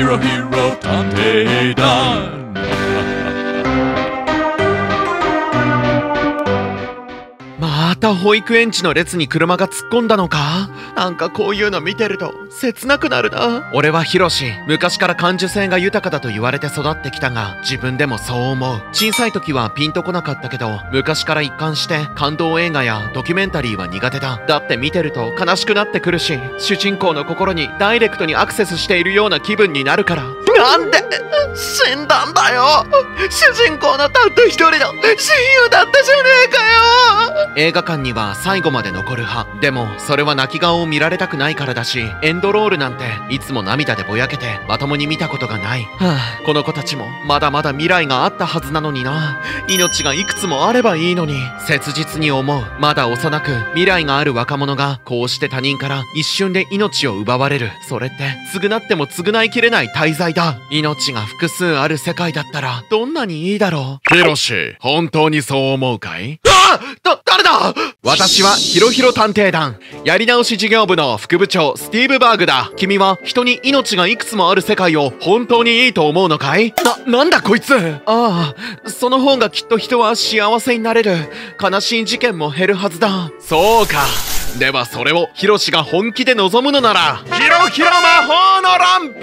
ヒロヒロた保育園児の列に車が突っ込んだのか？なんかこういうの見てると切なくなるな。俺はヒロシ昔から感受性が豊かだと言われて育ってきたが自分でもそう思う。小さい時はピンとこなかったけど昔から一貫して感動映画やドキュメンタリーは苦手だ。だって見てると悲しくなってくるし主人公の心にダイレクトにアクセスしているような気分になるからなんで死んだんだよ。主人公のたった一人の親友だったじゃねえかよ。映画館には最後まで残る派。でもそれは泣き顔を見られたくないからだしエンドロールなんていつも涙でぼやけてまともに見たことがない。はあ。この子たちもまだまだ未来があったはずなのにな。命がいくつもあればいいのに。切実に思う。まだ幼く未来がある若者がこうして他人から一瞬で命を奪われる。それって償っても償いきれない滞在だ命が複数ある世界だったらどんなにいいだろう？ヒロシ本当にそう思うかい？あだ、誰だ？私はヒロヒロ探偵団。やり直し事業部の副部長スティーブ・バーグだ。君は人に命がいくつもある世界を本当にいいと思うのかい？な、なんだこいつ？ああその方がきっと人は幸せになれる。悲しい事件も減るはずだ。そうか。ではそれをヒロシが本気で望むのならヒロヒロ魔法のランプ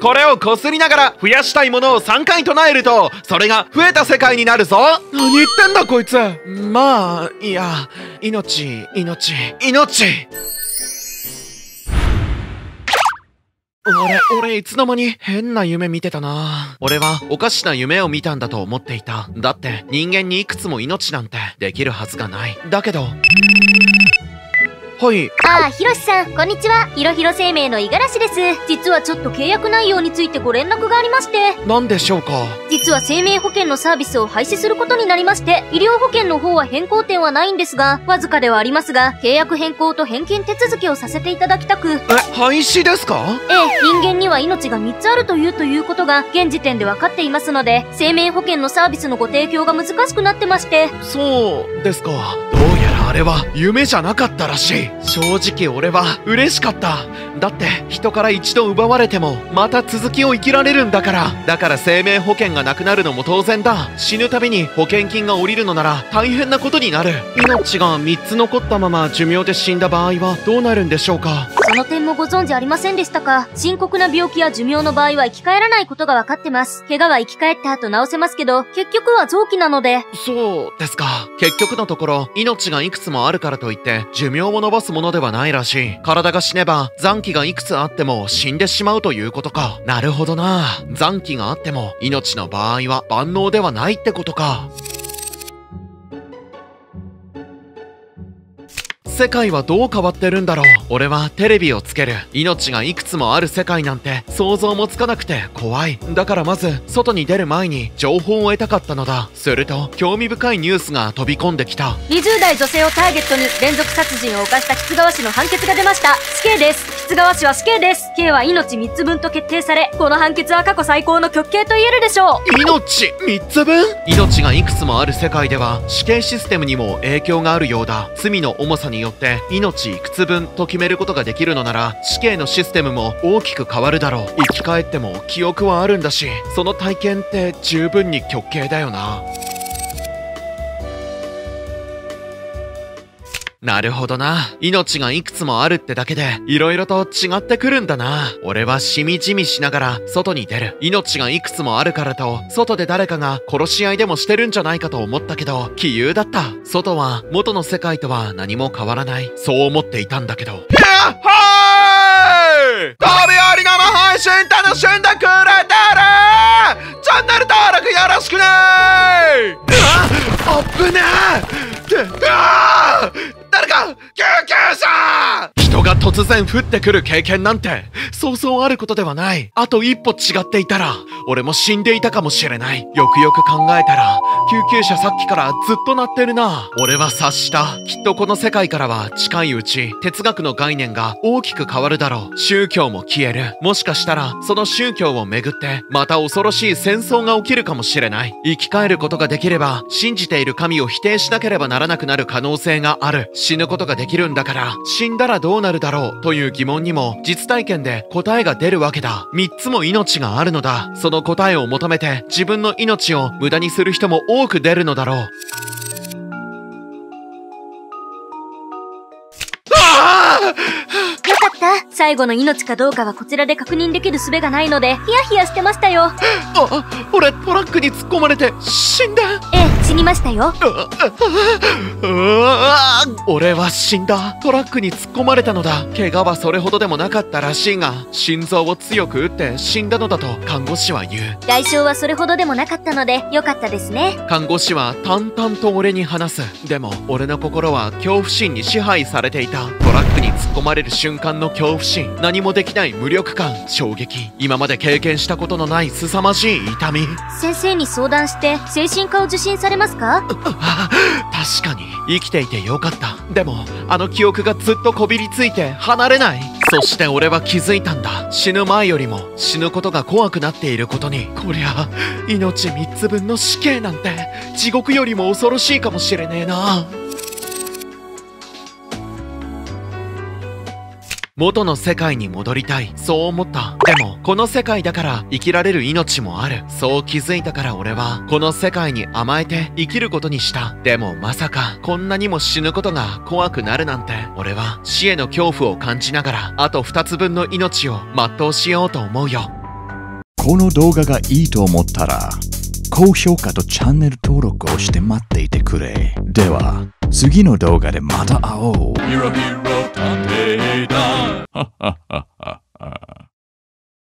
これをこすりながら増やしたいものを3回唱えるとそれが増えた世界になるぞ何言ってんだこいつまあいや命命命俺、俺いつの間に変な夢見てたな俺はおかしな夢を見たんだと思っていた。だって人間にいくつも命なんてできるはずがない。だけど、はい、ああ、ひろしさん、こんにちは。ひろひろ生命の五十嵐です。実はちょっと契約内容についてご連絡がありまして、なんでしょうか？実は生命保険のサービスを廃止することになりまして、医療保険の方は変更点はないんですが、わずかではありますが、契約変更と返金手続きをさせていただきたく、ええ、廃止ですか？え、人間には命が3つあるというということが現時点で分かっていますので、生命保険のサービスのご提供が難しくなってまして、そうですか。どうやらあれは夢じゃなかったらしい。正直俺は嬉しかった。だって人から一度奪われてもまた続きを生きられるんだから。だから生命保険がなくなるのも当然だ。死ぬたびに保険金が下りるのなら大変なことになる。命が3つ残ったまま寿命で死んだ場合はどうなるんでしょうか？その点もご存知ありませんでしたか？深刻な病気や寿命の場合は生き返らないことが分かってます。怪我は生き返った後治せますけど、結局は臓器なので、そうですか。結局のところ、命がいくつもあるからといって、寿命を延ばすものではないらしい。体が死ねば、残機がいくつあっても死んでしまうということか。なるほどな。残機があっても、命の場合は万能ではないってことか。世界はどう変わってるんだろう。俺はテレビをつける。命がいくつもある世界なんて想像もつかなくて怖い。だからまず外に出る前に情報を得たかったのだ。すると興味深いニュースが飛び込んできた。20代女性をターゲットに連続殺人を犯した菊川氏の判決が出ました。死刑です。吉川氏は死刑です。刑は命3つ分と決定されこの判決は過去最高の極刑と言えるでしょう。命3つ分？命がいくつもある世界では死刑システムにも影響があるようだ。罪の重さによって命いくつ分と決めることができるのなら死刑のシステムも大きく変わるだろう。生き返っても記憶はあるんだしその体験って十分に極刑だよな。なるほどな。命がいくつもあるってだけで、色々と違ってくるんだな。俺はしみじみしながら、外に出る。命がいくつもあるからと、外で誰かが殺し合いでもしてるんじゃないかと思ったけど、杞憂だった。外は、元の世界とは何も変わらない。そう思っていたんだけど。やっほーい飛び降り生配信楽しんでか救急車人が突然降ってくる経験なんてそうそうあることではない。あと一歩違っていたら俺も死んでいたかもしれない。よくよく考えたら救急車さっきからずっと鳴ってるな。俺は察した。きっとこの世界からは近いうち哲学の概念が大きく変わるだろう。宗教も消える。もしかしたらその宗教をめぐってまた恐ろしい戦争が起きるかもしれない。生き返ることができれば信じている神を否定しなければならなくなる可能性がある。死ぬことができるんだから死んだらどうなる？るだろうという疑問にも実体験で答えが出るわけだ。3つも命があるのだ。その答えを求めて自分の命を無駄にする人も多く出るのだろう。った。最後の命かどうかはこちらで確認できる術がないので、ヒヤヒヤしてましたよ。あ、俺トラックに突っ込まれて死んだええ、死にましたよ。俺は死んだトラックに突っ込まれたのだ怪我はそれほどでもなかったらしいが心臓を強く打って死んだのだと看護師は言う外傷はそれほどでもなかったので、よかったですね。看護師は淡々と俺に話すでも俺の心は恐怖心に支配されていたトラックに突っ込まれる瞬間の恐怖心何もできない無力感衝撃。今まで経験したことのない凄まじい痛み。先生に相談して、精神科を受診されますか？あ確かに。生きていてよかった。でもあの記憶がずっとこびりついて離れない。そして俺は気づいたんだ。死ぬ前よりも死ぬことが怖くなっていることに。こりゃ命3つ分の死刑なんて地獄よりも恐ろしいかもしれねえな元の世界に戻りたい。そう思った。でもこの世界だから生きられる命もある。そう気づいたから俺はこの世界に甘えて生きることにした。でもまさかこんなにも死ぬことが怖くなるなんて。俺は死への恐怖を感じながらあと2つ分の命を全うしようと思うよ。この動画がいいと思ったら、高評価とチャンネル登録をして待っていてくれ。では、次の動画でまた会おう。Hero Hero 探偵団